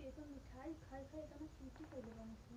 위해서는 잘, 잘 살다가 숨기고 올라가면서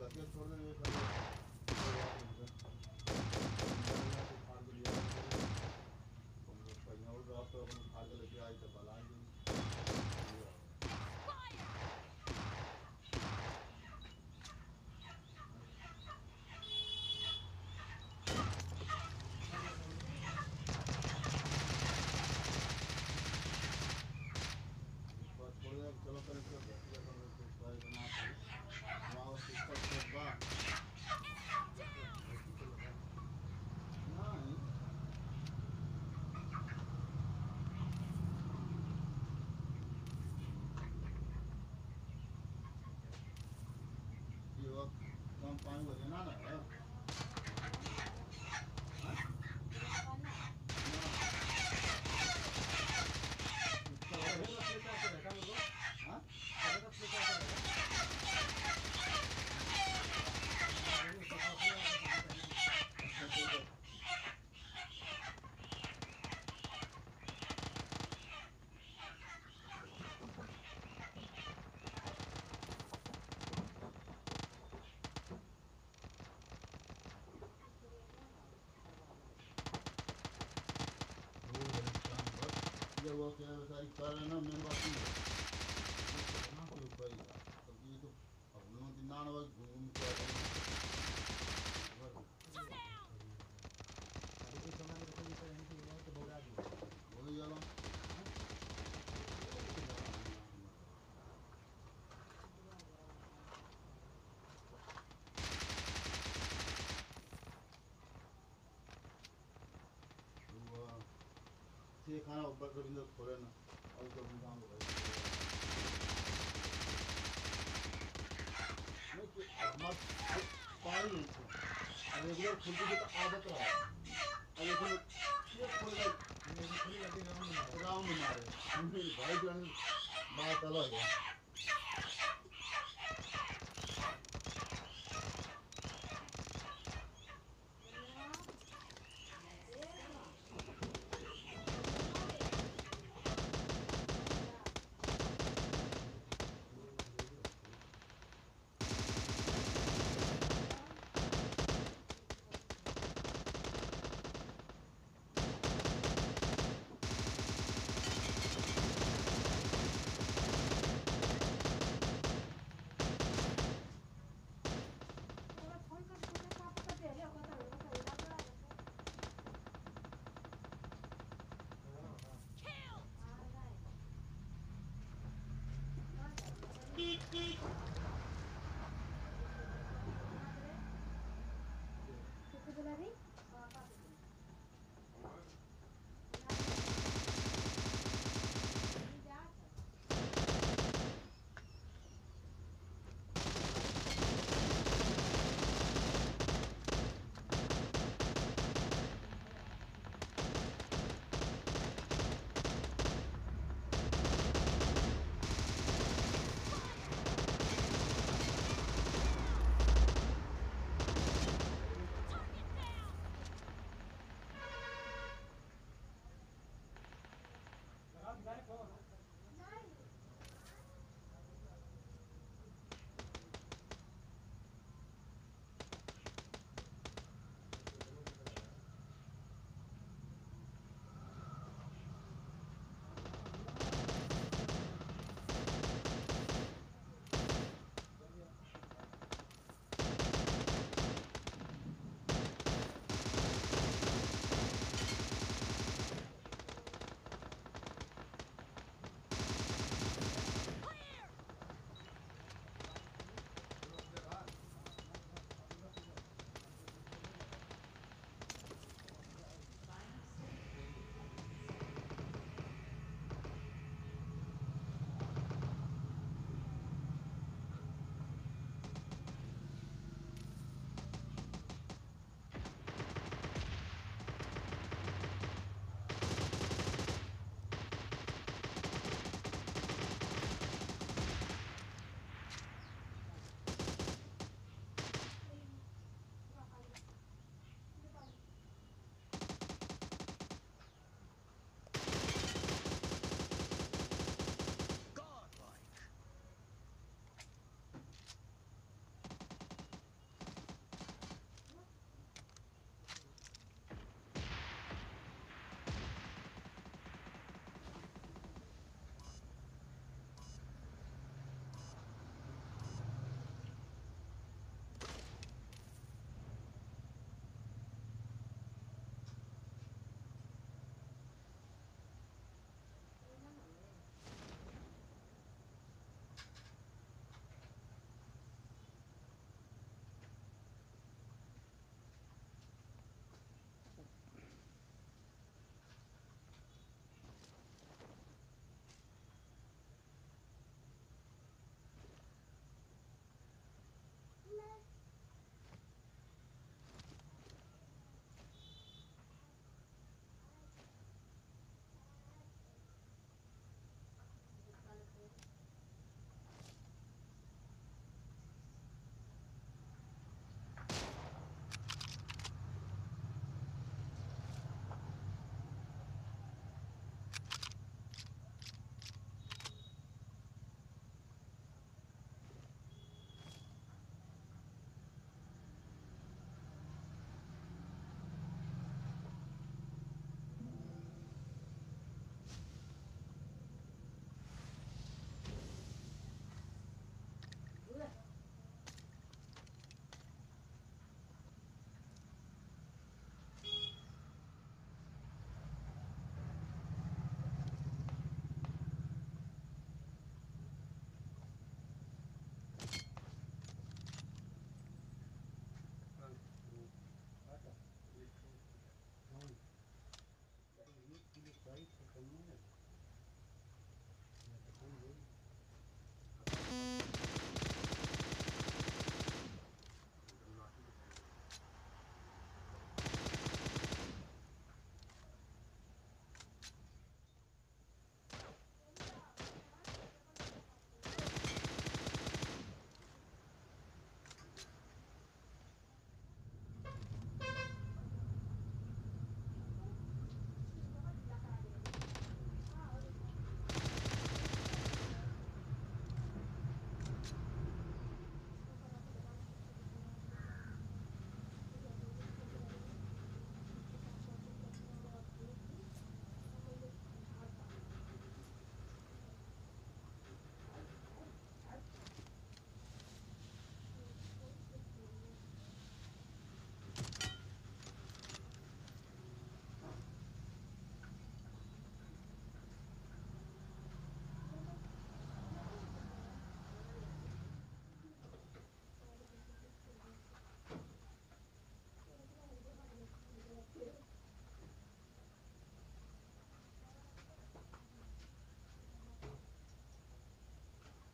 Fundación Sordo I'm fine with another. से वो क्या सारी सारा ना मेरे पास तो ये तो अब लोग दिन आने वाले घूम घूम के आ रहे हैं এই খানা অভ্যাসটা কিন্তু করে না অল্প আমার পারি আর এগুলোর খুলতে মারে ভাই তালা Ski.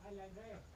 I like that.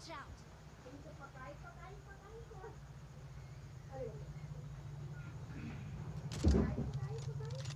Watch out! Patay, patay, patay ko. Ayun. Patay, patay, patay.